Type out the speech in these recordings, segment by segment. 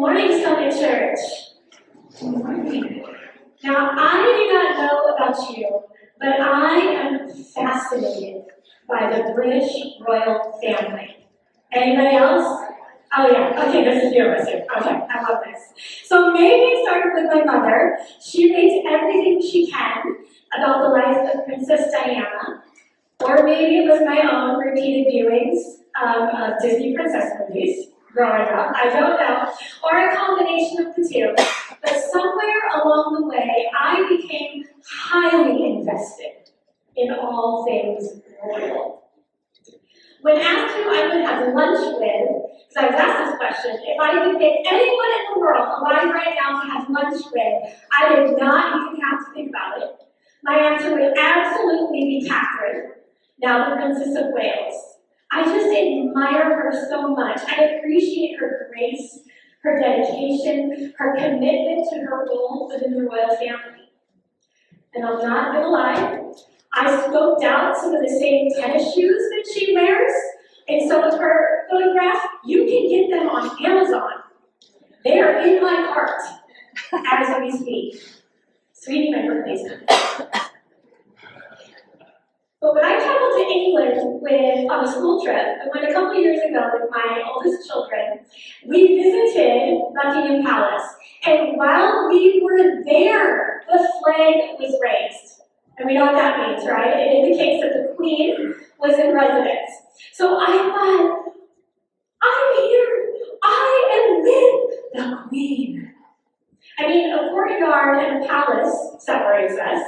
morning, Summit Church. Good morning. Now, I do not know about you, but I am fascinated by the British royal family. Anybody else? Oh yeah, okay, this is your listen. Okay, I love this. So maybe it started with my mother. She reads everything she can about the life of Princess Diana. Or maybe it was my own repeated viewings um, of Disney princess movies growing up. I don't know. Or a combination of the two. But somewhere along the way, I became highly invested in all things royal. When asked who I would have lunch with, because I was asked this question, if I could pick anyone in the world alive right now to have lunch with, I did not even have to think about it. My answer would absolutely be Catherine, now the Princess of Wales. I just admire her so much. I appreciate her grace, her dedication, her commitment to her role within the royal family. And I'm not gonna lie, I scoped out some of the same tennis shoes that she wears in some of her photographs. You can get them on Amazon. They are in my cart as we speak. Sweetie, my birthday's coming. But when I traveled to England with on a school trip, I went a couple years ago with my oldest children, we visited Buckingham Palace. And while we were there, the flag was raised. And we know what that means, right? It indicates that the queen was in residence. So I thought, I'm here. I am with the queen. I mean, a courtyard and a palace separates us,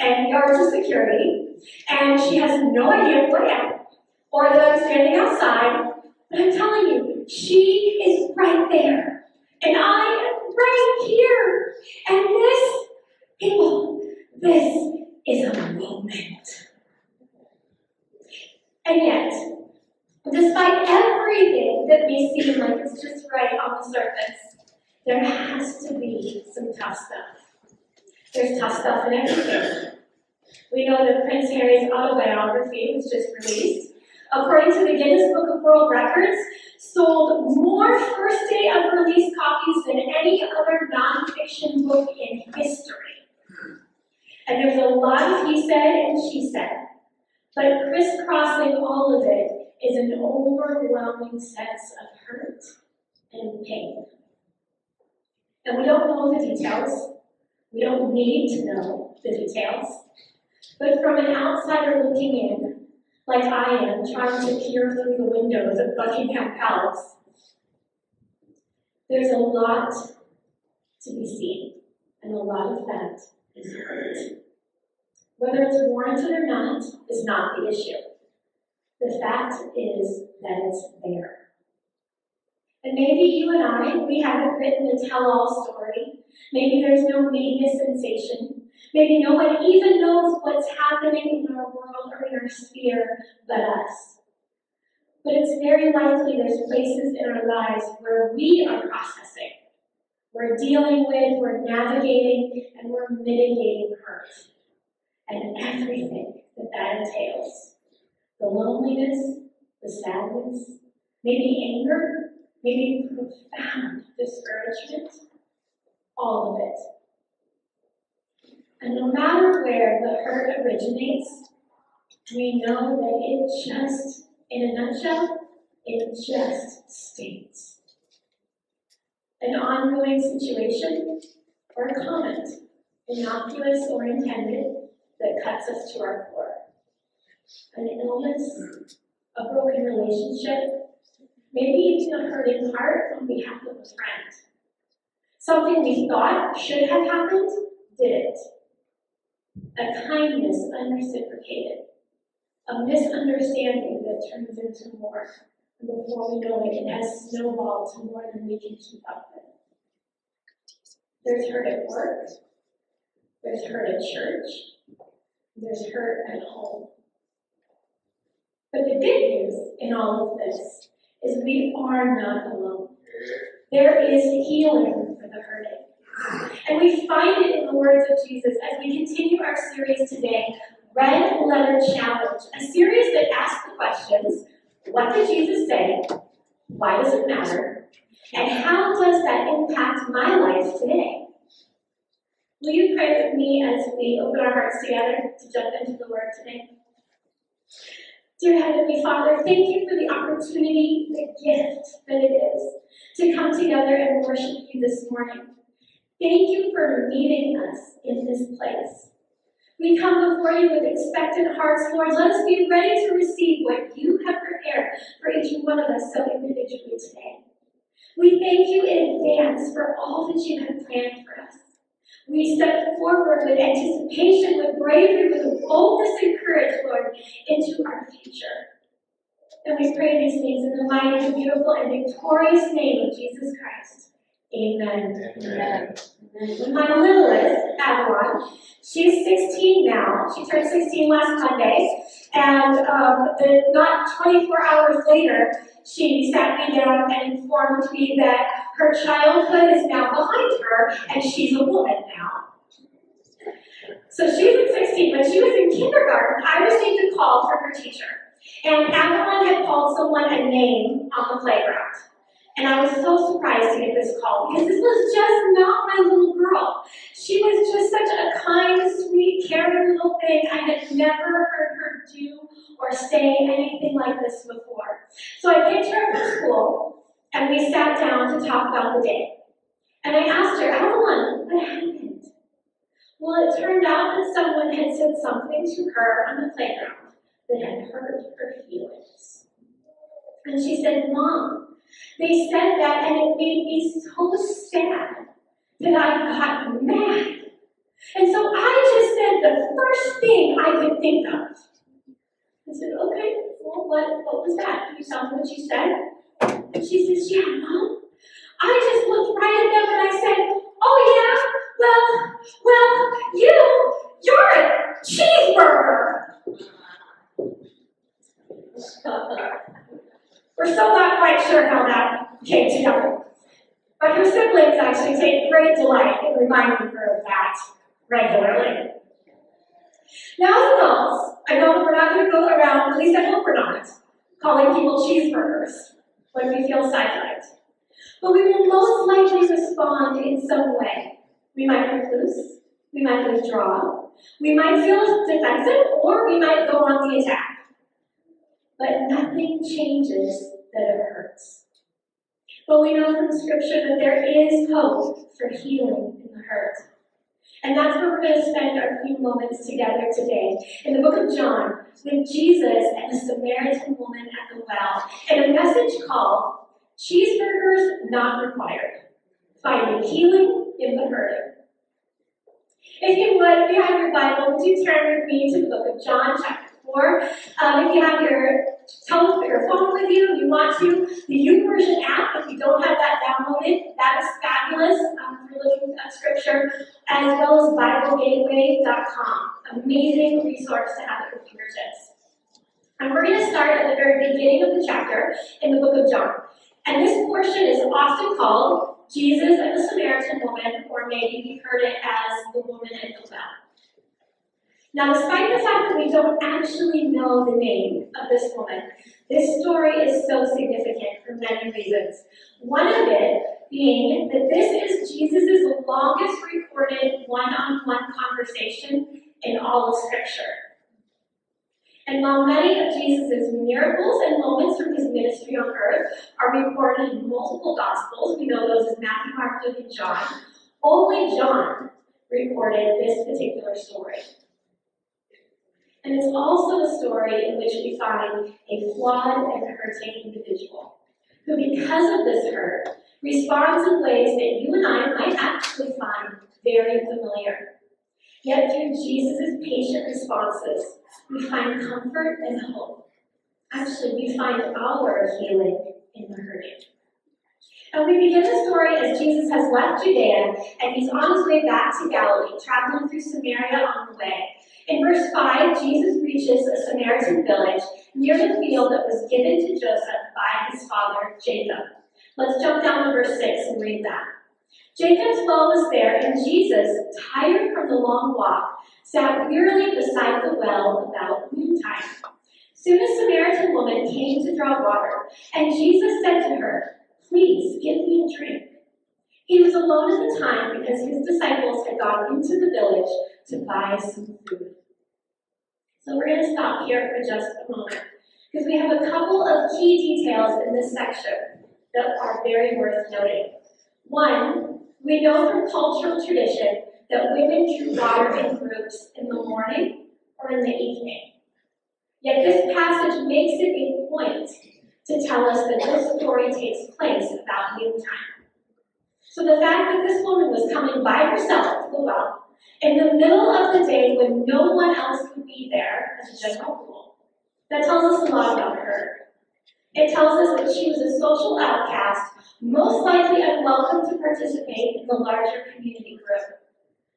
and yards of security, and she has no idea where or that I'm standing outside, but I'm telling you, she is right there, and I am right here. And this, people, this is a moment. And yet, despite everything that may seem like it's just right on the surface, there has to be some tough stuff. There's tough stuff in everything. We know that Prince Harry's autobiography was just released. According to the Guinness Book of World Records, sold more first day of release copies than any other nonfiction book in history. And there's a lot of he said and she said. But crisscrossing all of it is an overwhelming sense of hurt and pain. And we don't know the details. We don't need to know the details. But from an outsider looking in, like I am, trying to peer through the windows of Buckingham Palace, there's a lot to be seen, and a lot of that is hurt. Whether it's warranted or not is not the issue. The fact is that it's there. And maybe you and I, we haven't written a tell-all story. Maybe there's no media sensation. Maybe no one even knows what's happening in our world or in our sphere but us. But it's very likely there's places in our lives where we are processing we're dealing with, we're navigating, and we're mitigating hurt. And everything that that entails. The loneliness, the sadness, maybe anger, maybe profound discouragement, all of it. And no matter where the hurt originates, we know that it just, in a nutshell, it just states an ongoing situation, or a comment, innocuous or intended, that cuts us to our core. An illness, a broken relationship, maybe even a hurting heart on behalf of a friend. Something we thought should have happened, didn't. A kindness unreciprocated. A misunderstanding that turns into more. And before we know it, it has snowballed to more than we can keep up with. There's hurt at work, there's hurt at church, there's hurt at home. But the good news in all of this is we are not alone. There is healing. And we find it in the words of Jesus as we continue our series today, Red Letter Challenge, a series that asks the questions what did Jesus say? Why does it matter? And how does that impact my life today? Will you pray with me as we open our hearts together to jump into the Word today? Dear Heavenly Father, thank you for the opportunity, the gift that it is to come together and worship you this morning. Thank you for meeting us in this place. We come before you with expectant hearts, Lord. Let us be ready to receive what you have prepared for each one of us so individually today. We thank you in advance for all that you have planned for us. We step forward with anticipation, with bravery, with boldness and courage, Lord, into our future. And we pray these things in the mighty, beautiful, and victorious name of Jesus Christ. Amen. Amen. Amen. My littlest, Avalon, she's 16 now. She turned 16 last Monday. And um, the, not 24 hours later, she sat me down and informed me that her childhood is now behind her and she's a woman now. So she was 16. When she was in kindergarten, I received a call from her teacher. And Avalon had called someone a name on the playground. And I was so surprised to get this call because this was just not my little girl. She was just such a kind, sweet, caring little thing. I had never heard her do or say anything like this before. So I picked her up from school and we sat down to talk about the day. And I asked her, Avalon, what happened? Well, it turned out that someone had said something to her on the playground that had hurt her feelings. And she said, Mom, they said that and it made me so sad that I got mad. And so I just said the first thing I could think of. I said, okay, well, what, what was that? You me what you said? And she says, yeah, Mom. I just looked right at them and I said, oh yeah, well, well, you, you're a cheeseburger. We're still not quite sure how that came together. But her siblings actually take great delight in reminding her of that regularly. Now, as adults, I know that we're not going to go around, at least I hope we're not, calling people cheeseburgers when we feel sidetracked. But we will most likely respond in some way. We might recluse, we might withdraw, we might feel defensive, or we might go on the attack. But nothing changes that it hurts. But we know from Scripture that there is hope for healing in the hurt. And that's where we're going to spend our few moments together today. In the book of John, with Jesus and the Samaritan woman at the well, and a message called Cheeseburgers Not Required Finding Healing in the Hurting. If you would, if you have your Bible, would you turn with me to the book of John, chapter 4? Um, if you have your phone with you, if you want to, the YouVersion app, if you don't have that downloaded, that is fabulous um, for looking at scripture, as well as BibleGateway.com. Amazing resource to have at your fingertips. And we're going to start at the very beginning of the chapter in the book of John. And this portion is often called Jesus and the Samaritan woman, or maybe we heard it as the woman at the well. Now, despite the fact that we don't actually know the name of this woman, this story is so significant for many reasons. One of it being that this is Jesus' longest recorded one on one conversation in all of Scripture. And while many of Jesus' miracles and moments from his ministry on earth are recorded in multiple Gospels, we know those as Matthew, Mark, Luke, and John, only John recorded this particular story. And it's also a story in which we find a flawed and hurting individual who, because of this hurt, responds in ways that you and I might actually find very familiar. Yet through Jesus' patient responses, we find comfort and hope. Actually, we find our healing in the hurting. And we begin the story as Jesus has left Judea and he's on his way back to Galilee, traveling through Samaria on the way. In verse 5, Jesus reaches a Samaritan village near the field that was given to Joseph by his father Jacob. Let's jump down to verse 6 and read that. Jacob's well was there, and Jesus, tired from the long walk, sat wearily beside the well about noontime. Soon a Samaritan woman came to draw water, and Jesus said to her, Please give me a drink. He was alone at the time because his disciples had gone into the village to buy some food. So we're going to stop here for just a moment because we have a couple of key details in this section that are very worth noting. One, we know from cultural tradition that women drew water in groups in the morning or in the evening. Yet this passage makes it a point to tell us that this story takes place about noontime. So the fact that this woman was coming by herself to the well in the middle of the day when no one else could be there as a that tells us a lot about her. It tells us that she was a social outcast, most likely unwelcome to participate in the larger community group.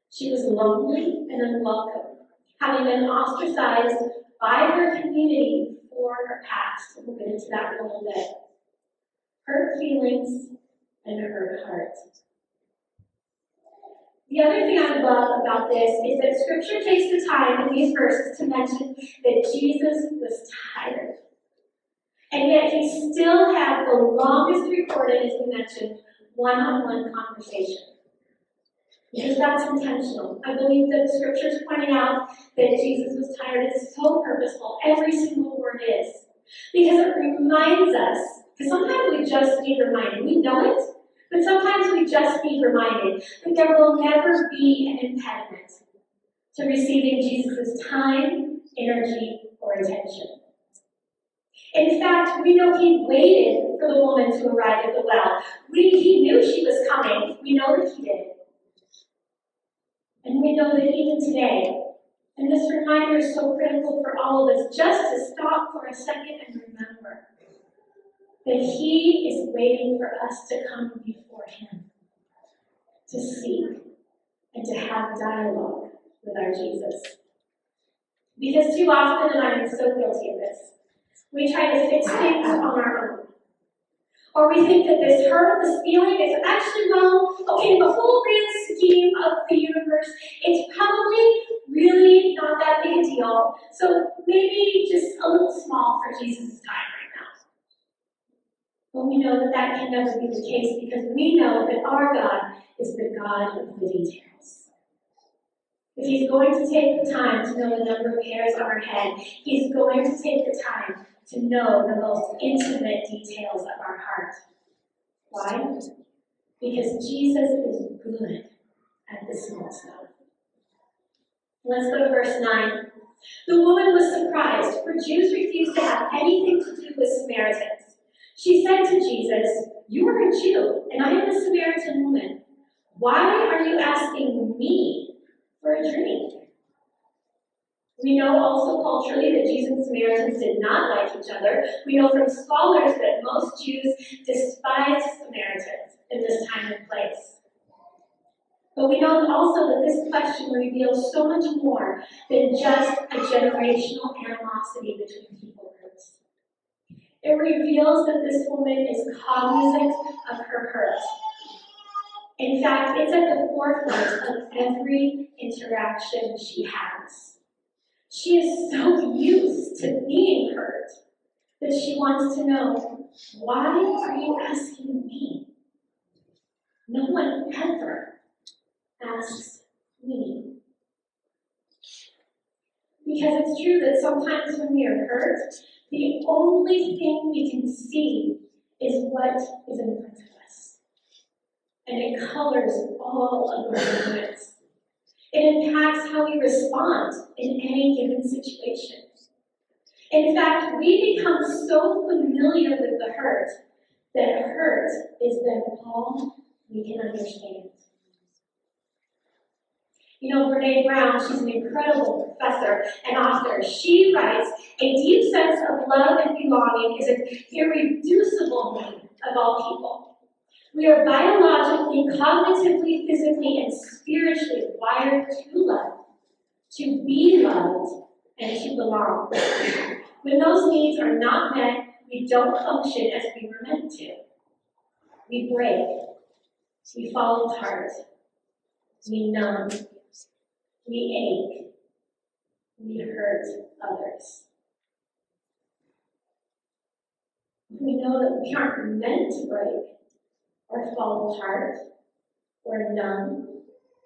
She was lonely and unwelcome, having been ostracized by her community for her past. We'll get into that in a little bit. Hurt feelings and hurt heart. The other thing I love about this is that scripture takes the time in these verses to mention that Jesus was tired. And yet he still had the longest recorded, as we mentioned, one on one conversation. Because that's intentional. I believe that the scriptures pointing out that Jesus was tired is so purposeful. Every single is. Because it reminds us, because sometimes we just need reminding. We know it, but sometimes we just need reminded that there will never be an impediment to receiving Jesus' time, energy, or attention. In fact, we know he waited for the woman to arrive at the well. We, he knew she was coming. We know that he did. And we know that even today, and this reminder is so critical for all of us, just to stop for a second and remember that He is waiting for us to come before Him, to seek, and to have dialogue with our Jesus. Because too often, and I'm so guilty of this, we try to fix things on our own. Or we think that this hurt, this feeling is actually, well, okay, the whole grand scheme of the universe, it's probably really not that big a deal. So maybe just a little small for Jesus' time right now. But we know that that can never be the case because we know that our God is the God of the details. If He's going to take the time to know the number of hairs on our head, He's going to take the time to know the most intimate details of our heart. Why? Because Jesus is good at the small stuff. Let's go to verse 9. The woman was surprised, for Jews refused to have anything to do with Samaritans. She said to Jesus, You are a Jew, and I am a Samaritan woman. Why are you asking me for a drink? We know also culturally that Jews and Samaritans did not like each other. We know from scholars that most Jews despised Samaritans in this time and place. But we know also that this question reveals so much more than just a generational animosity between people groups. It reveals that this woman is cognizant of her hurt. In fact, it's at the forefront of every interaction she has. She is so used to being hurt that she wants to know, why are you asking me? No one ever asks me. Because it's true that sometimes when we are hurt, the only thing we can see is what is in front of us. And it colors all of our moments. It impacts how we respond in any given situation. In fact, we become so familiar with the hurt that hurt is then all we can understand. You know, Brene Brown, she's an incredible professor and author. She writes, a deep sense of love and belonging is an irreducible need of all people. We are biologically, cognitively, physically, and spiritually wired to love, to be loved, and to belong. When those needs are not met, we don't function as we were meant to. We break, we fall apart, we numb, we ache, we hurt others. We know that we aren't meant to break or fall apart or numb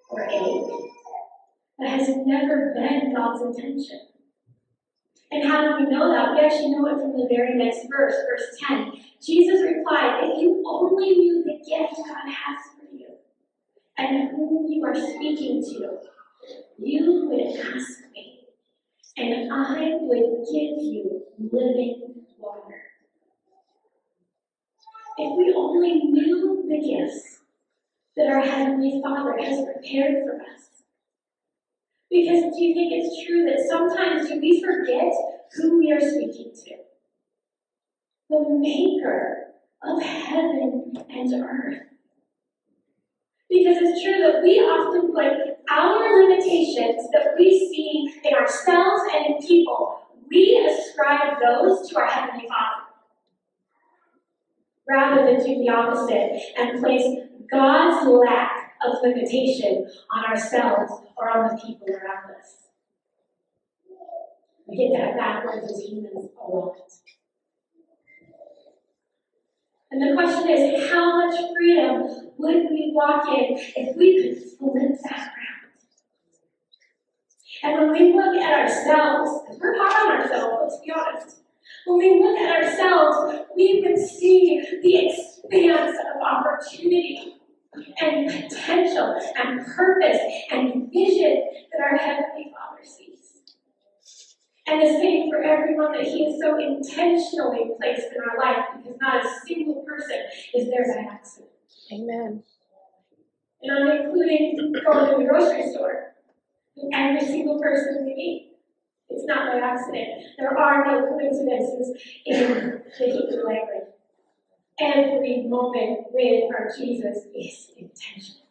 or ache. That has never been God's intention. And how do we know that? We actually know it from the very next verse, verse 10. Jesus replied, If you only knew the gift God has for you and whom you are speaking to, you would ask me, and I would give you living water. If we only knew the gifts that our Heavenly Father has prepared for us. Because do you think it's true that sometimes do we forget who we are speaking to? The Maker of heaven and earth. Because it's true that we often put our limitations that we see in ourselves and in people, we ascribe those to our Heavenly Father. Rather than do the opposite and place God's lack of limitation on ourselves or on the people around us. We get that backwards as humans a lot. And the question is, how much freedom would we walk in if we could flip that around? And when we look at ourselves, we're hard on ourselves, let's be honest. When we look at ourselves, we would see the expanse of opportunity and potential and purpose and vision that our Heavenly Father sees. And the same for everyone that He has so intentionally placed in our life because not a single person is there by accident. Amen. And I'm including going to the grocery store. Every single person we meet. It's not by accident. There are no coincidences in the Hebrew language. Every moment with our Jesus is intentional.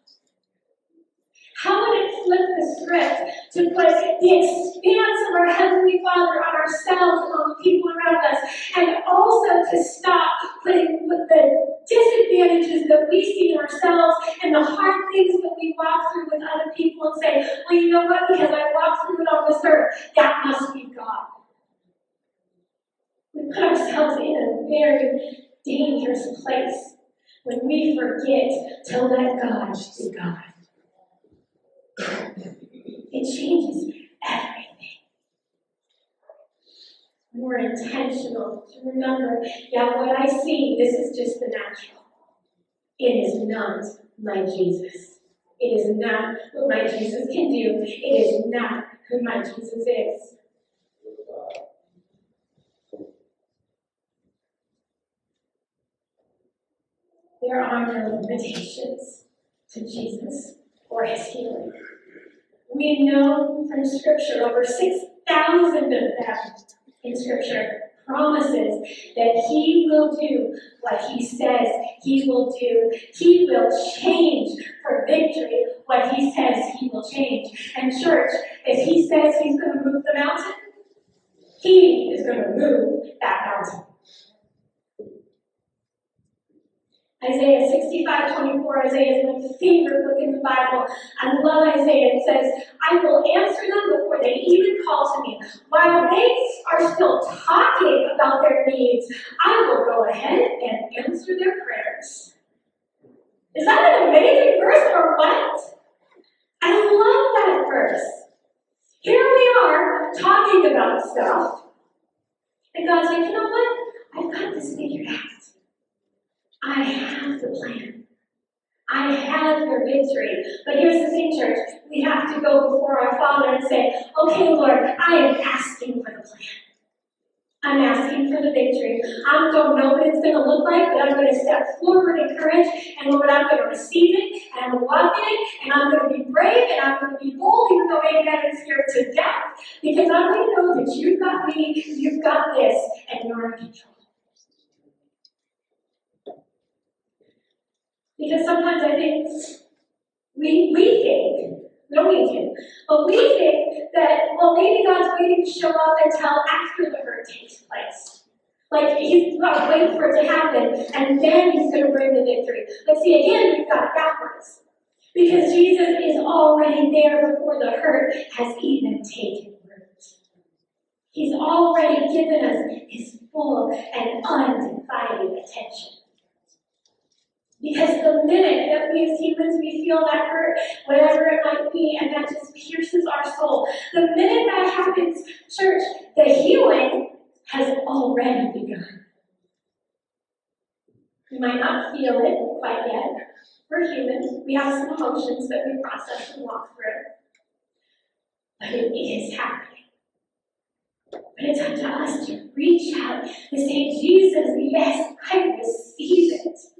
How would it flip the script to put the expanse of our Heavenly Father on ourselves and on the people around us, and also to stop putting the disadvantages that we see in ourselves and the hard things that we walk through with other people and say, well, you know what, because I walked through it on this earth, that must be God. We put ourselves in a very dangerous place when we forget to let God be God. It changes everything. We're intentional to remember, yeah, what I see, this is just the natural. It is not my Jesus. It is not what my Jesus can do. It is not who my Jesus is. There are no limitations to Jesus or his healing. We know from Scripture, over 6,000 of them in Scripture, promises that he will do what he says he will do. He will change for victory what he says he will change. And, church, if he says he's going to move the mountain, he is going to move that mountain. Isaiah 65, 24, Isaiah is my favorite book in the Bible. I love Isaiah. It says, I will answer them before they even call to me. While they are still talking about their needs, I will go ahead and answer their prayers. Is that an amazing verse or what? I love that verse. Here we are talking about stuff. And God's like, you know what? I've got this figured out. I have the plan. I have your victory. But here's the thing, church. We have to go before our Father and say, okay, Lord, I am asking for the plan. I'm asking for the victory. I don't know what it's going to look like, but I'm going to step forward in courage, and Lord, I'm going to receive it, and I'm walk in it, and I'm going to be brave, and I'm going to be bold, even though maybe I am scared to death, because I'm going to know that you've got me, you've got this, and you're in control. Because sometimes I think we, we think, no we don't. but we think that, well, maybe God's waiting to show up until after the hurt takes place. Like he's got to wait for it to happen, and then he's going to bring the victory. But see, again, we've got backwards. Because Jesus is already there before the hurt has even taken root. He's already given us his full and undivided attention. Because the minute that we as humans we feel that hurt, whatever it might be, and that just pierces our soul, the minute that happens, church, the healing has already begun. We might not feel it quite yet. We're humans. We have some emotions that we process and walk through. But it is happening. But it's up to us to reach out and say, Jesus, yes, I receive it.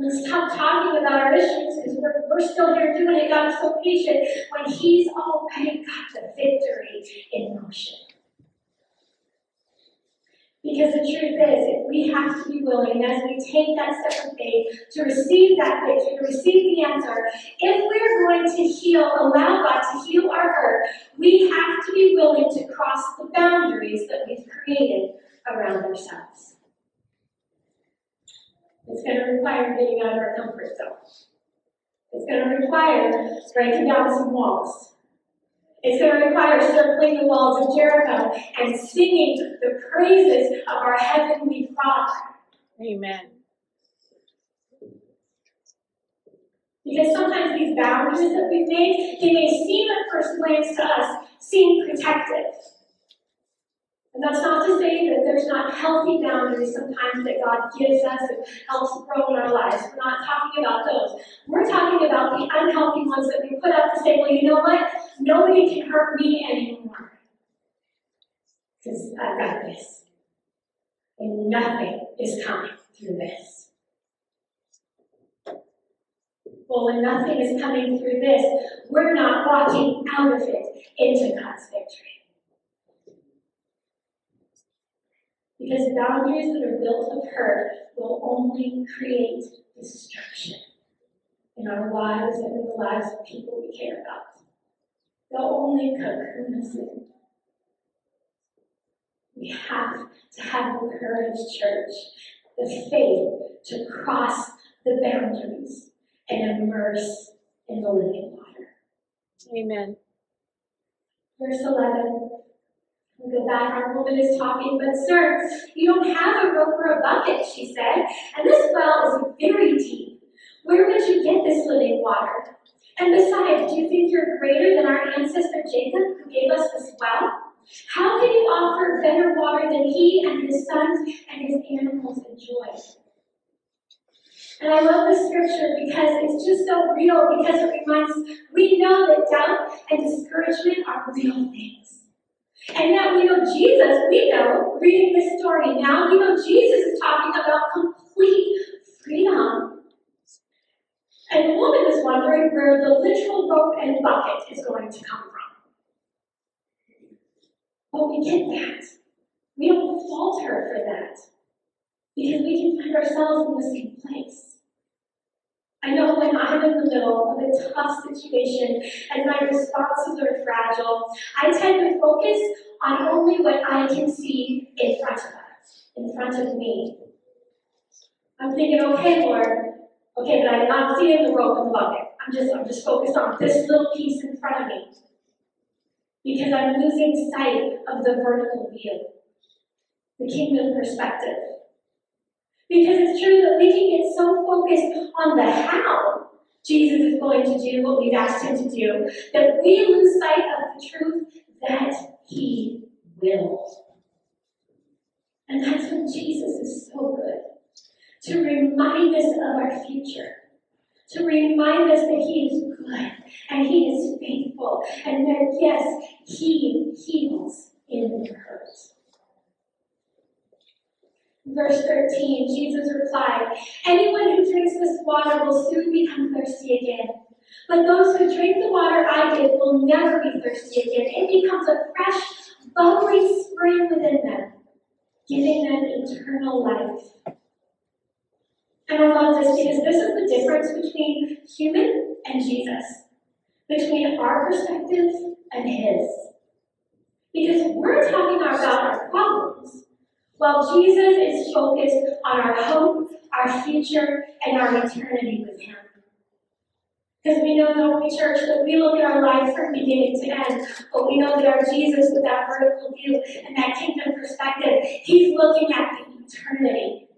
Let's stop talking about our issues because we're, we're still here doing it. God is so patient when He's already got the victory in motion. Because the truth is, if we have to be willing, as we take that step of faith to receive that victory, to receive the answer, if we're going to heal, allow God to heal our hurt, we have to be willing to cross the boundaries that we've created around ourselves. It's going to require getting out of our comfort zone. It's going to require breaking down some walls. It's going to require circling the walls of Jericho and singing the praises of our Heavenly Father. Amen. Because sometimes these boundaries that we've made, they may seem at first glance to us, seem protective. And that's not to say that there's not healthy boundaries sometimes that God gives us and helps grow in our lives. We're not talking about those. We're talking about the unhealthy ones that we put up to say, well, you know what? Nobody can hurt me anymore. Because I've got this. And nothing is coming through this. Well, when nothing is coming through this, we're not walking out of it into God's victory. Because boundaries that are built of hurt will only create destruction in our lives and in the lives of people we care about. They'll only cocoon us in. We have to have the courage, church, the faith to cross the boundaries and immerse in the living water. Amen. Verse 11 the background woman is talking, but sir, you don't have a rope or a bucket, she said, and this well is very deep. Where would you get this living water? And besides, do you think you're greater than our ancestor Jacob, who gave us this well? How can you offer better water than he and his sons and his animals enjoy? And I love this scripture because it's just so real, because it reminds we know that doubt and discouragement are real things. And yet we know Jesus, we know, reading this story now, we know Jesus is talking about complete freedom. And the woman is wondering where the literal rope and bucket is going to come from. But we get that. We don't fault her for that. Because we can find ourselves in the same place. I know when I'm in the middle of a tough situation and my responses are fragile, I tend to focus on only what I can see in front of us, in front of me. I'm thinking, okay, Lord, okay, but I'm not seeing the rope in the bucket. I'm just, I'm just focused on this little piece in front of me. Because I'm losing sight of the vertical view, the kingdom perspective. Because it's true that we can get so focused on the how Jesus is going to do what we've asked him to do that we lose sight of the truth that he will. And that's when Jesus is so good to remind us of our future, to remind us that He is good and He is faithful, and that yes, He heals in the hurt. Verse 13, Jesus replied, Anyone who drinks this water will soon become thirsty again. But those who drink the water I give will never be thirsty again. It becomes a fresh, bubbly spring within them, giving them eternal life. And I love this because this is the difference between human and Jesus, between our perspective and his. Because we're talking about our problems, while Jesus is focused on our hope, our future, and our eternity with Him. Because we know, don't we, church, that we look at our lives from beginning to end, but we know that our Jesus, with that vertical view and that kingdom perspective, He's looking at the eternity.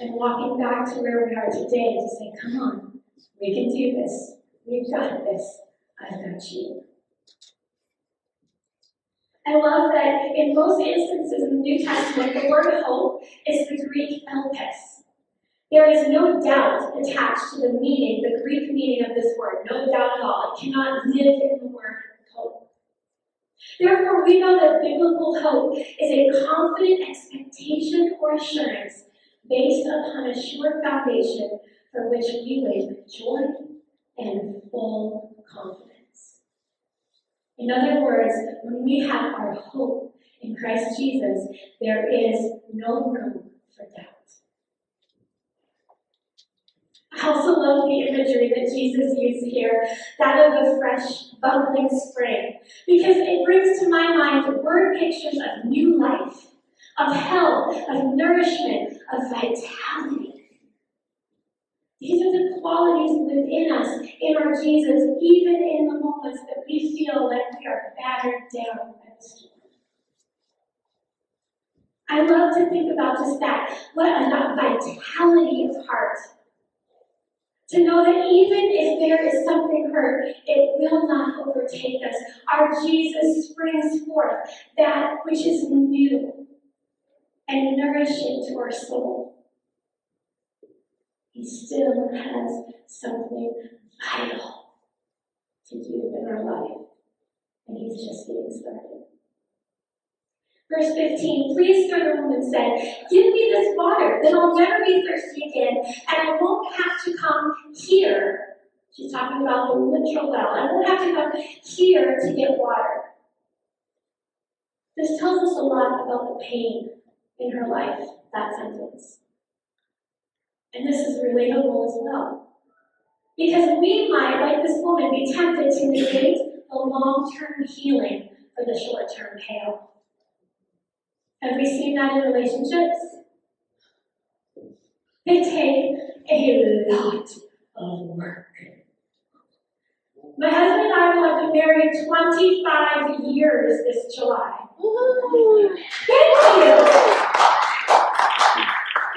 and walking back to where we are today to say, come on, we can do this. We've got this. I've got you. I love that in most instances in the New Testament, the word hope is the Greek elpis. There is no doubt attached to the meaning, the Greek meaning of this word, no doubt at all. It cannot live in the word hope. Therefore, we know that biblical hope is a confident expectation or assurance based upon a sure foundation for which we wait with joy and full confidence. In other words, when we have our hope in Christ Jesus, there is no room for doubt. I also love the imagery that Jesus used here, that of a fresh, bubbling spring, because it brings to my mind the word pictures of new life, of health, of nourishment, of vitality. These are the qualities within us, in our Jesus, even in the moments that we feel like we are battered down by the storm. I love to think about just that. What a vitality of heart. To know that even if there is something hurt, it will not overtake us. Our Jesus springs forth that which is new and nourishing to our soul. He still has something vital to do in our life, and He's just getting started. Verse 15, please the woman said, Give me this water, then I'll never be thirsty again, and I won't have to come here. She's talking about the literal well. I won't have to come here to get water. This tells us a lot about the pain in her life, that sentence. And this is relatable as well. Because we might, like this woman, be tempted to negate the long term healing for the short term payoff. Have we seen that in relationships? They take a lot of work. My husband and I will have been married 25 years this July. Thank you!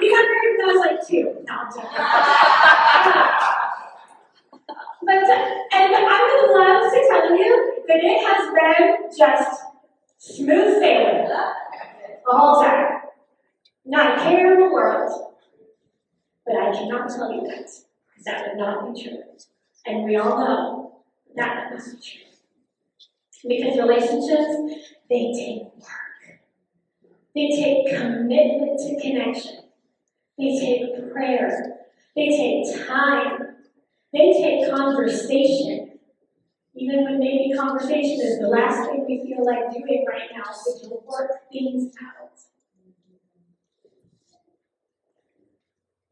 We got I was like two. No, I'm but, and I'm going love to tell you that it has been just smooth sailing the whole time. Not a care in the world. But I cannot tell you that, because that would not be true. And we all know that would not be true. Because relationships, they take work. They take commitment to connection. They take prayer. They take time. They take conversation. Even when maybe conversation is the last thing we feel like doing right now, so to work things out.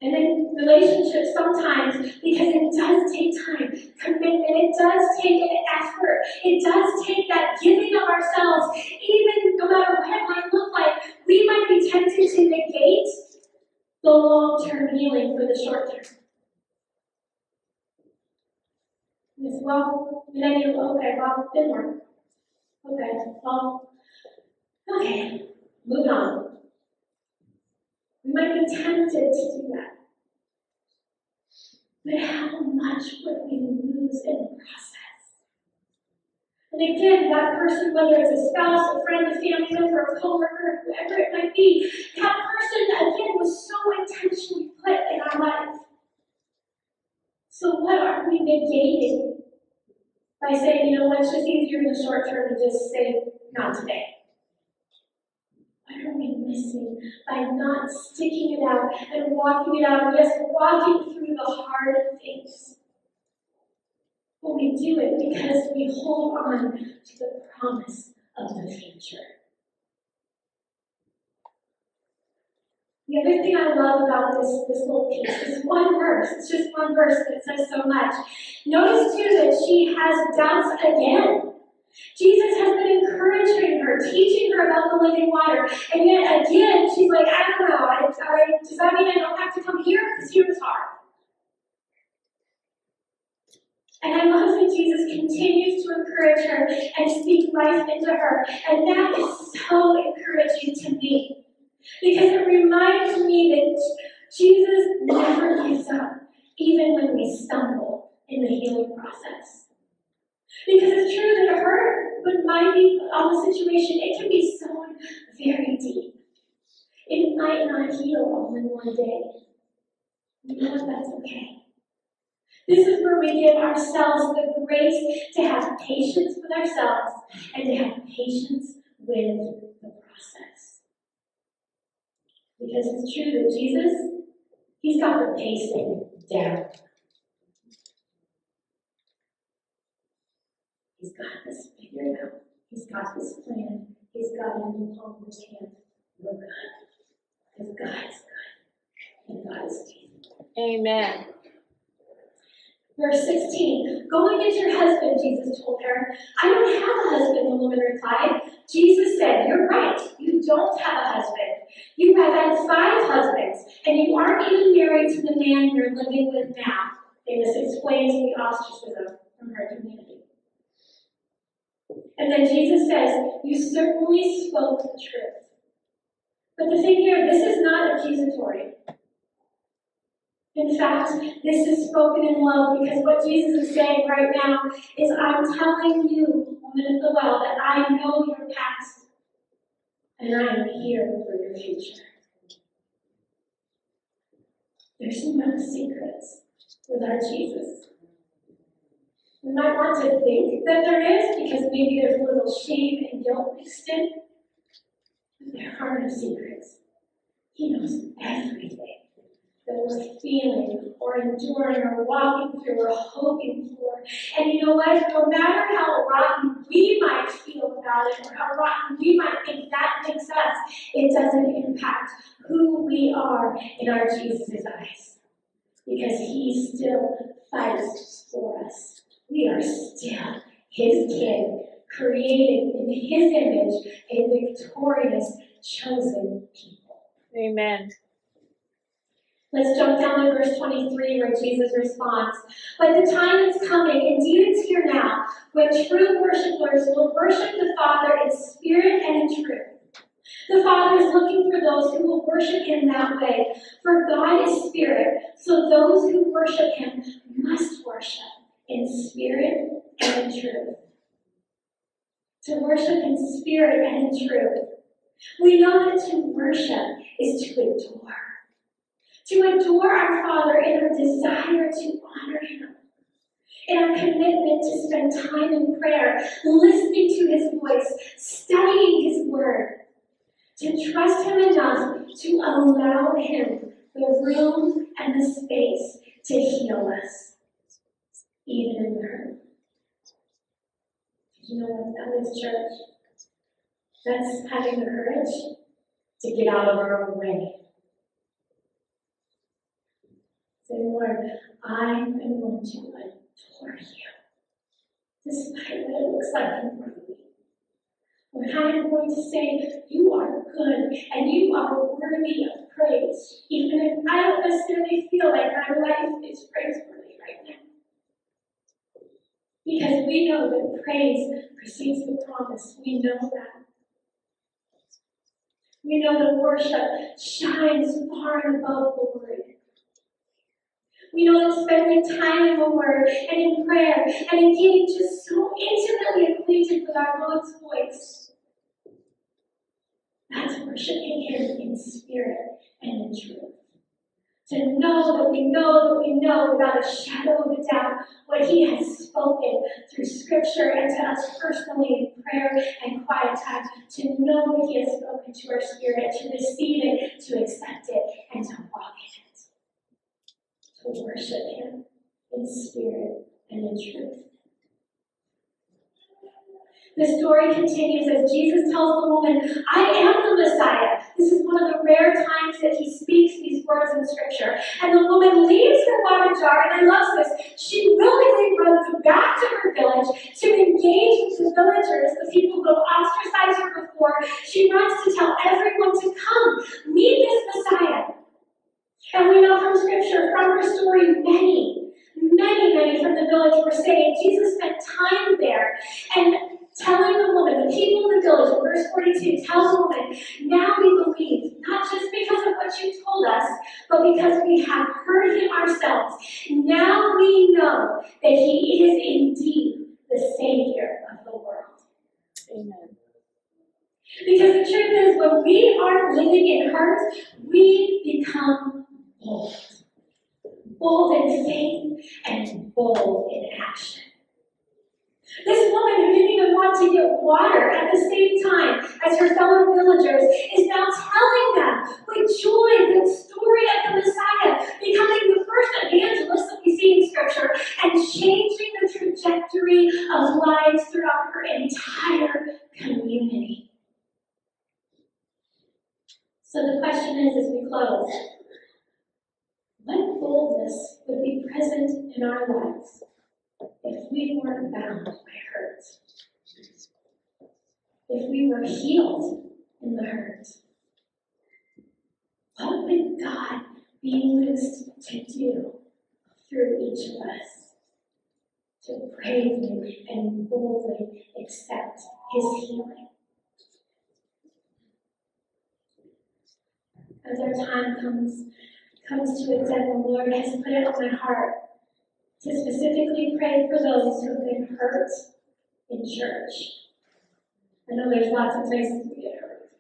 And then relationships, sometimes, because it does take time, commitment, it does take an effort, it does take that giving of ourselves, even no matter what it might look like, we might be tempted to negate the long term healing for the short term. As well, and then you, okay, well, didn't work. Okay, well, okay, moving on. We might be tempted to do that. But how much would we lose in the process? And again, that person, whether it's a spouse, a friend, a family member, a coworker, whoever it might be, that person, again, was so intentionally put in our life. So what are we negating by saying, you know what, it's just easier in the short term to just say, not today? What are we missing by not sticking it out and walking it out? Yes, walking through the hard things. But we do it because we hold on to the promise of the future. The other thing I love about this, this little piece is one verse. It's just one verse that says so much. Notice too that she has doubts again. Jesus has been encouraging her, teaching her about the living water, and yet again she's like, I don't know. I, I, does that mean I don't have to come here? Because here is hard. And I love that Jesus continues to encourage her and speak life into her. And that is so encouraging to me. Because it reminds me that Jesus never gives up, even when we stumble in the healing process. Because it's true that a hurt, but might be on the situation, it can be sown very deep. It might not heal all in one day. You know That's okay. This is where we give ourselves the grace to have patience with ourselves and to have patience with the process. Because it's true that Jesus, He's got the pacing down. He's got this figured out. He's got this plan. He's got it in the palm of his hand. We're good. Because God is good. And God is faithful. Amen. Verse 16, Go and get your husband, Jesus told her. I don't have a husband, the woman replied. Jesus said, You're right, you don't have a husband. You have had five husbands, and you aren't even married to the man you're living with now. And this explains the ostracism from her community. And then Jesus says, You certainly spoke the truth. But the thing here, this is not accusatory. In fact, this is spoken in love because what Jesus is saying right now is, I'm telling you, woman at the well, that I know your past and I am here for your future. There's no secrets with our Jesus. We might want to think that there is because maybe there's a little shame and guilt mixed in, but there are no secrets. He knows everything that we're feeling or enduring or walking through or hoping for. And you know what? No matter how rotten we might about it or how rotten we might think that makes us, it doesn't impact who we are in our Jesus' eyes. Because he still fights for us. We are still his kid, created in his image, a victorious, chosen people. Amen. Let's jump down to verse 23 where Jesus responds. But the time is coming, indeed it's here now, when true worshipers will worship the Father in spirit and in truth. The Father is looking for those who will worship Him that way. For God is spirit, so those who worship Him must worship in spirit and in truth. To worship in spirit and in truth. We know that to worship is to adore to adore our Father in our desire to honor Him, in our commitment to spend time in prayer, listening to His voice, studying His Word, to trust Him enough to allow Him the room and the space to heal us, even in hurt. You know what that is, church? That's having the courage to get out of our own way Say, Lord, I am going to adore you, despite what it looks like in front of me. Lord, I am going to say, You are good and you are worthy of praise, even if I don't necessarily feel like my life is praiseworthy right now. Because we know that praise precedes the promise. We know that. We know that worship shines far above the word. We know that spending time in the Word and in prayer and in getting just so intimately acquainted with our Lord's voice, that's worshiping Him in spirit and in truth. To know that we know that we know without a shadow of a doubt what He has spoken through Scripture and to us personally in prayer and quiet time. To know that He has spoken to our spirit, to receive it, to accept it, and to walk in it to worship Him in spirit and in truth. The story continues as Jesus tells the woman, I am the Messiah. This is one of the rare times that he speaks these words in Scripture. And the woman leaves her water jar, and I love this. She willingly runs back to her village to engage with the villagers, the people who have ostracized her before. She runs to tell everyone to come, meet this Messiah. And we know from Scripture, from her story, many, many, many from the village were saved. Jesus spent time there and telling the woman, the people in the village, in verse 42, tells the woman, now we believe, not just because of what you told us, but because we have heard him ourselves. Now we know that he is indeed the Savior of the world. Amen. Because the truth is, when we are living in hurt, we become bold. Bold in faith and bold in action. This woman who didn't even want to get water at the same time as her fellow villagers is now telling them with joy the story of the Messiah, becoming the first evangelist that we see in Scripture and changing the trajectory of lives throughout her entire community. So the question is as we close, what boldness would be present in our lives if we weren't bound by hurt? If we were healed in the hurt? What would God be loosed to do through each of us? To bravely and boldly accept His healing. As our time comes comes to end, the Lord has put it on my heart to specifically pray for those who have been hurt in church. I know there's lots of places we get hurt.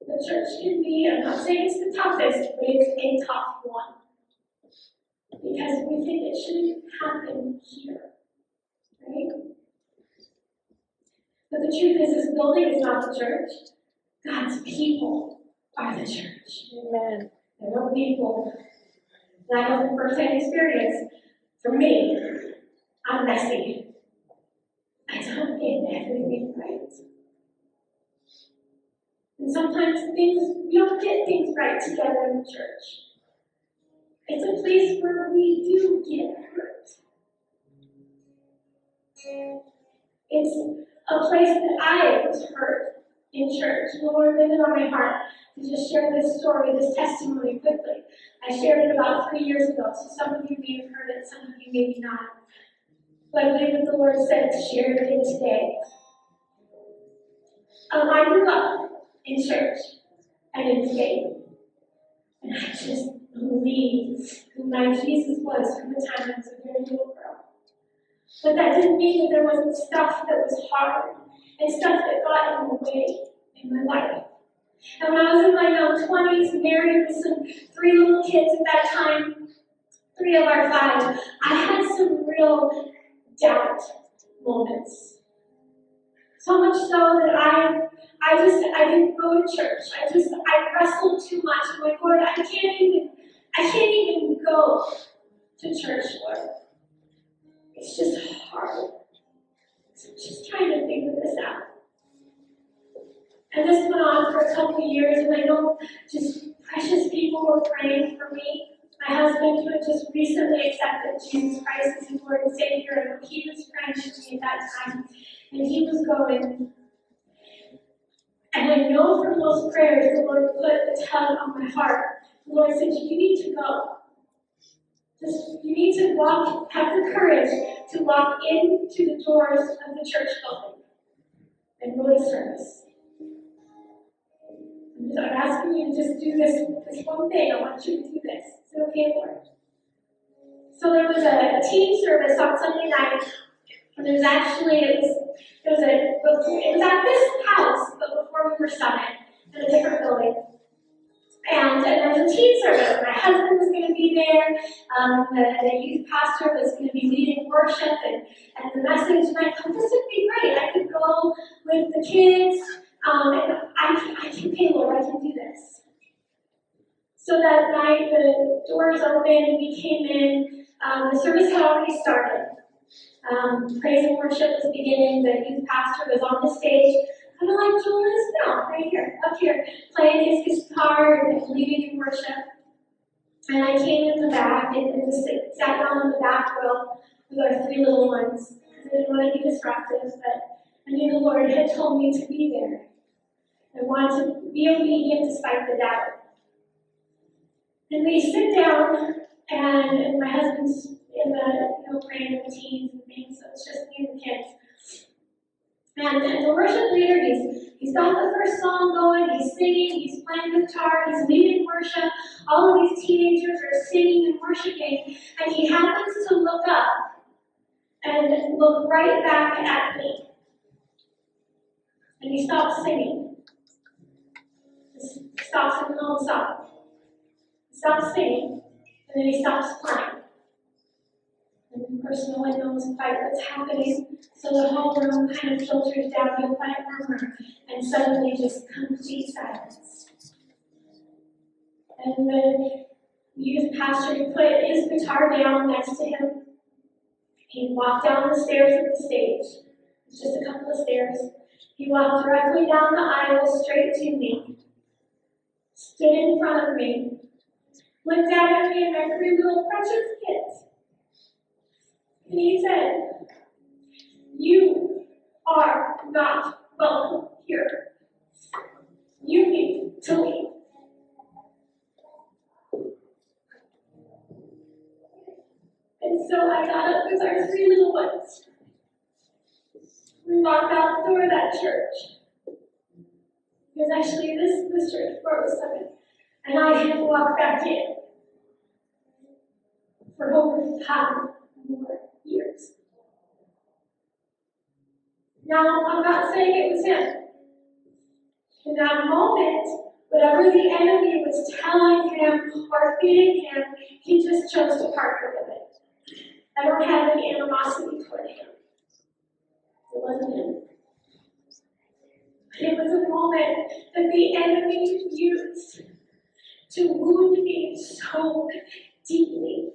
The church can be, I'm not saying it's the toughest, but it's a tough one. Because we think it shouldn't happen here. Right? But the truth is, this building is not the church. God's people are the church. Amen. There are people, That know from firsthand experience, for me, I'm messy. I don't get everything right. And sometimes things, we don't get things right together in the church. It's a place where we do get hurt. It's a place that I was hurt in church. The Lord laid it on my heart to just share this story, this testimony quickly. I shared it about three years ago, so some of you may have heard it, some of you maybe not. But I believe that the Lord said to share it today. Um, I grew up in church and in faith. And I just believed who my Jesus was from the time I was a very little girl. But that didn't mean that there wasn't stuff that was hard and stuff that got in the way in my life. And when I was in my young 20s, married with some three little kids at that time, three of our five, I had some real doubt moments. So much so that I I just I didn't go to church. I just I wrestled too much. I'm like, Lord, I can't even I can't even go to church, Lord. It's just hard. Just trying to figure this out. And this went on for a couple years, and I know just precious people were praying for me. My husband, who had just recently accepted Jesus Christ as his Lord and Savior, and he was praying for me at that time, and he was going. And I know from those prayers, the Lord put a tug on my heart. The Lord said, You need to go. Just, you need to walk, have the courage to walk into the doors of the church building and to service. I'm asking you to just do this, this one thing. I want you to do this. Is it okay, Lord? So there was a, team service on Sunday night, and there was actually it was it was a it was at this house, but before we were summit in a different building. And, and a team service. My husband was going to be there. Um, the, the youth pastor was going to be leading worship and, and the message. I thought this would be great. I could go with the kids. Um, and I, I can pay Lord, I can do this. So that night, the doors opened, we came in. Um, the service had already started. Um, praise and worship was beginning. The youth pastor was on the stage, kind of like is now, right here, up here, playing his guitar and leading in worship. And I came in the back and, just sat down in the back row with our three little ones I didn't want to be disruptive, but I knew the Lord had told me to be there. I wanted to be obedient despite the doubt. And we sit down, and my husband's And, the worship leader, he's, he's got the first song going, he's singing, he's playing the guitar, he's leading worship. All of these teenagers are singing and worshiping, and he happens to look up and look right back at me. And he stops singing. Just stops in the middle of the song. He stops singing, and then he stops playing. And course, no one knows quite what's happening, so the whole room kind of filters down a quiet murmur, and suddenly just complete silence. And the youth pastor put his guitar down next to him. He walked down the stairs of the stage. It's just a couple of stairs. He walked directly down the aisle straight to me, stood in front of me, looked down at me and my three little precious kids. And he said, You are not welcome here. You need to leave. And so I got up with our three little ones. We walked out the door of that church. Because actually this, this church where it was. And I had to walk back in for over five more years. Now, I'm not saying it was him. In that moment, whatever the enemy was telling him or feeding him, he just chose to partner with it. I don't have any animosity toward him. It wasn't him. It was a moment that the enemy used to wound me so deeply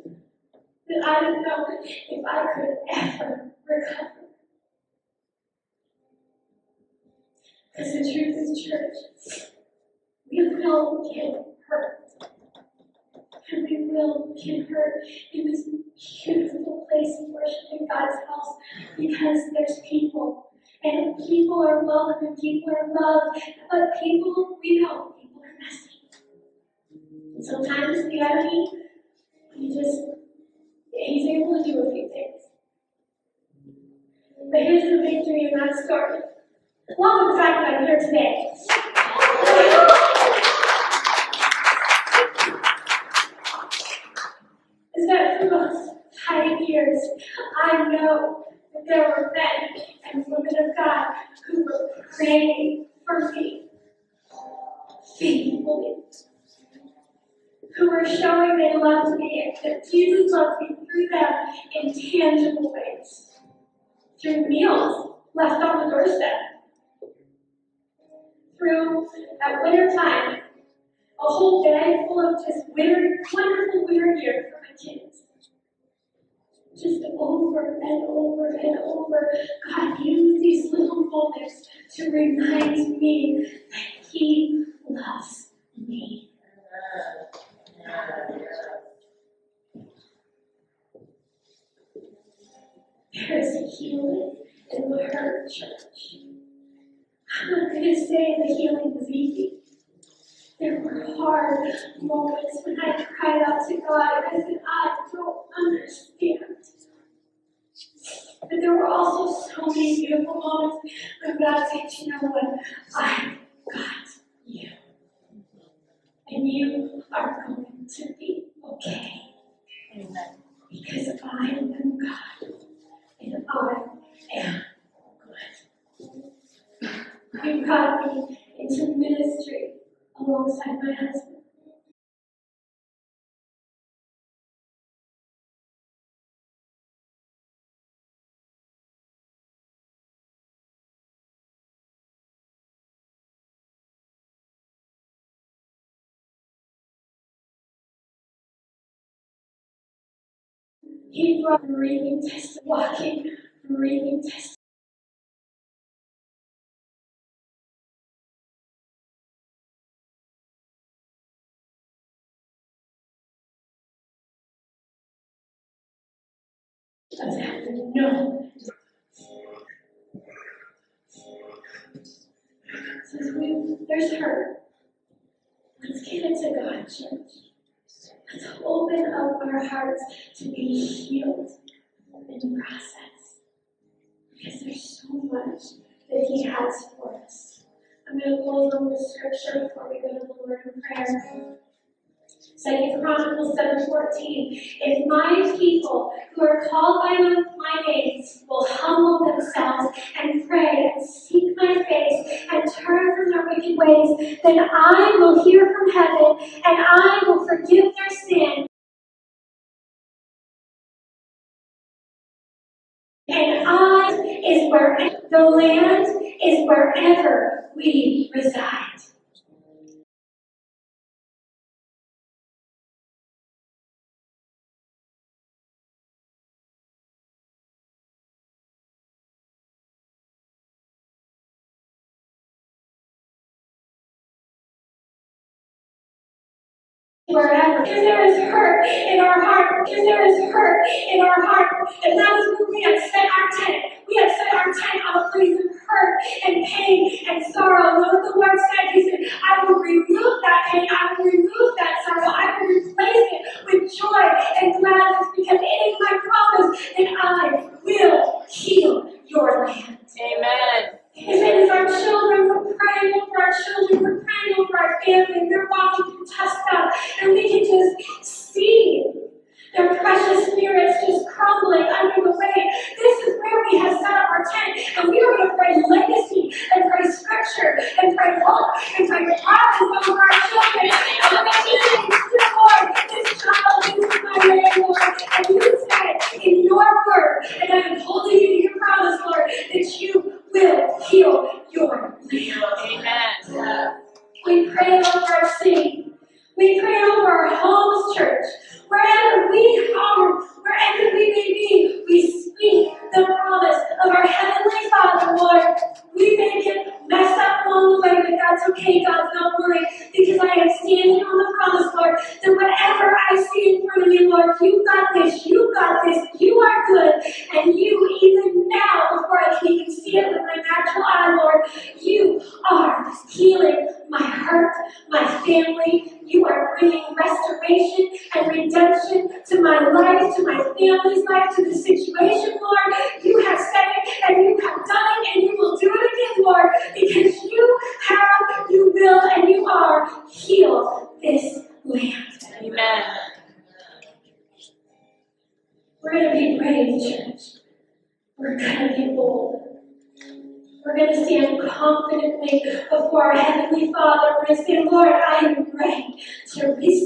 that I didn't know if I could ever recover. Because the truth is, church, we will get hurt. And we will get hurt in this beautiful place of worship in God's house because there's people. And people are welcome and people are loved. But people, we know, people are messy. And sometimes the enemy, he just, he's able to do a few things. But here's the victory in that story. Well, in I'm here today. Is that for those five years, I know that there were men and women of God who were praying for me. Faithfully, who were showing they loved me and that Jesus loved me through them in tangible ways, through meals left on the doorstep through at winter time, a whole bag full of just winter, wonderful winter gear for my kids. Just over and over and over, God used these little moments to remind me that He loves me. There is healing in the hurt church. I'm not going to say the healing was easy. There were hard moments when I cried out to God and I said, I don't understand. But there were also so many beautiful moments when God said, you know what? I got you. And you are going to be okay. Amen. Because I am God. And I am You brought me into ministry alongside my husband. He brought breathing test, walking, breathing test. No. Says we, there's hurt. Let's give it to God. Let's open up our hearts to be healed in process. Because there's so much that He has for us. I'm going to close on this scripture before we go to the Lord in prayer. Second Chronicles seven fourteen. If my people who are called by my name will humble themselves and pray and seek my face and turn from their wicked ways, then I will hear from heaven and I will forgive their sin And I is where the land is wherever we reside. If there is hurt in our heart, because there is hurt in our heart, and that is where we have set our tent. We have set our tent on a place of hurt and pain and sorrow. Lord, the word said, He said, I will remove that pain, I will remove that sorrow, I will replace it with joy and gladness because it is my promise that I will heal your land. Amen. If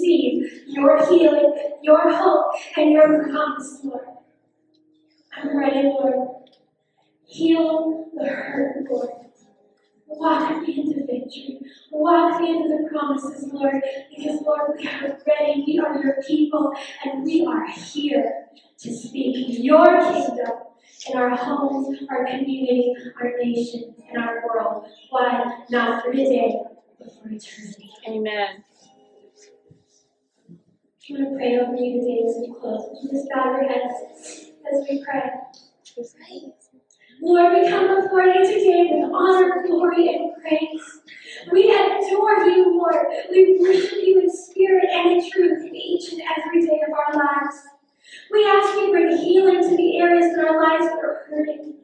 receive your healing, your hope, and your promise, Lord. I'm ready, Lord. Heal the hurt, Lord. Walk me into victory. Walk me into the promises, Lord, because, Lord, we are ready. We are your people, and we are here to speak your kingdom in our homes, our community, our nation, and our world. Why? Not for today, but for eternity. Amen. I'm to pray over you today as we close. Just bow your heads as we pray. Lord, we come before you today with honor, glory, and praise. We adore you, Lord. We worship you in spirit and in truth each and every day of our lives. We ask you to bring healing to the areas in our lives that are hurting.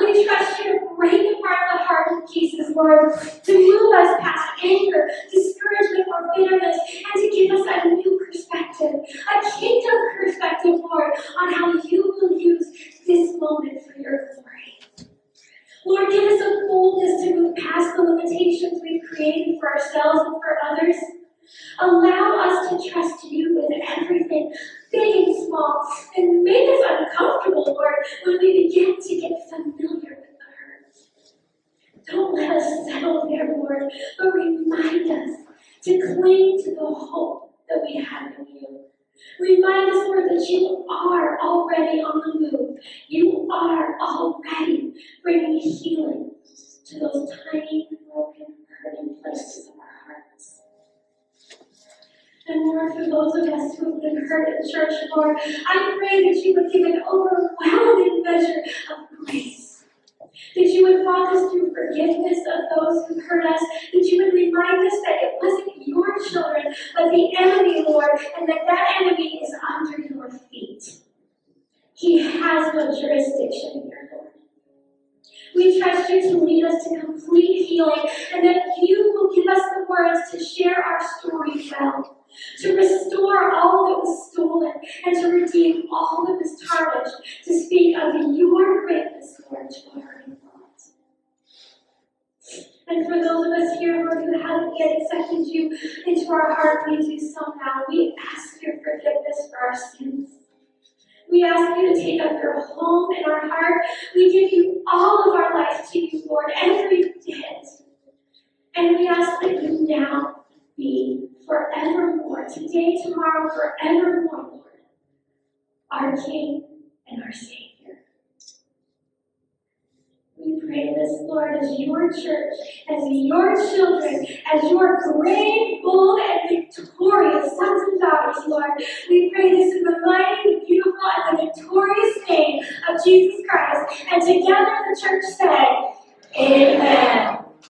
We trust you to break apart the heart of Jesus, Lord, to move us past anger, discouragement, or bitterness, and to give us a new perspective, a kingdom perspective, Lord, on how you will use this moment for your glory. Lord, give us a boldness to move past the limitations we've created for ourselves and for others. Allow us to trust you with everything, big and small, and make us uncomfortable, Lord, when we begin to get familiar with the hurt. Don't let us settle there, Lord, but remind us to cling to the hope that we have in you. Remind us, Lord, that you are already on the move. You are already bringing healing to those tiny, broken, hurting places of our hearts. And Lord, for those of us who have been hurt in church, Lord, I pray that you would give an overwhelming measure of grace. That you would walk us through forgiveness of those who hurt us. That you would remind us that it wasn't your children, but the enemy, Lord, and that that enemy is under your feet. He has no jurisdiction here, Lord. We trust you to lead us to complete healing and that you will give us the words to share our story well. to restore all that was stolen, and to redeem all that was tarnished, to speak of your greatness, Lord, to our. And for those of us here, who haven't yet accepted you into our heart, we do so now. We ask your forgiveness for our sins. We ask you to take up your home in our heart. We give you all of our life to you, Lord, every bit. And we ask that you now be forevermore, today, tomorrow, forevermore, Lord, our King and our Savior. We pray this, Lord, as your church, as your children, as your brave, bold, and victorious sons and daughters, Lord. We pray this in the mighty, the beautiful, and the victorious name of Jesus Christ. And together the church say, Amen.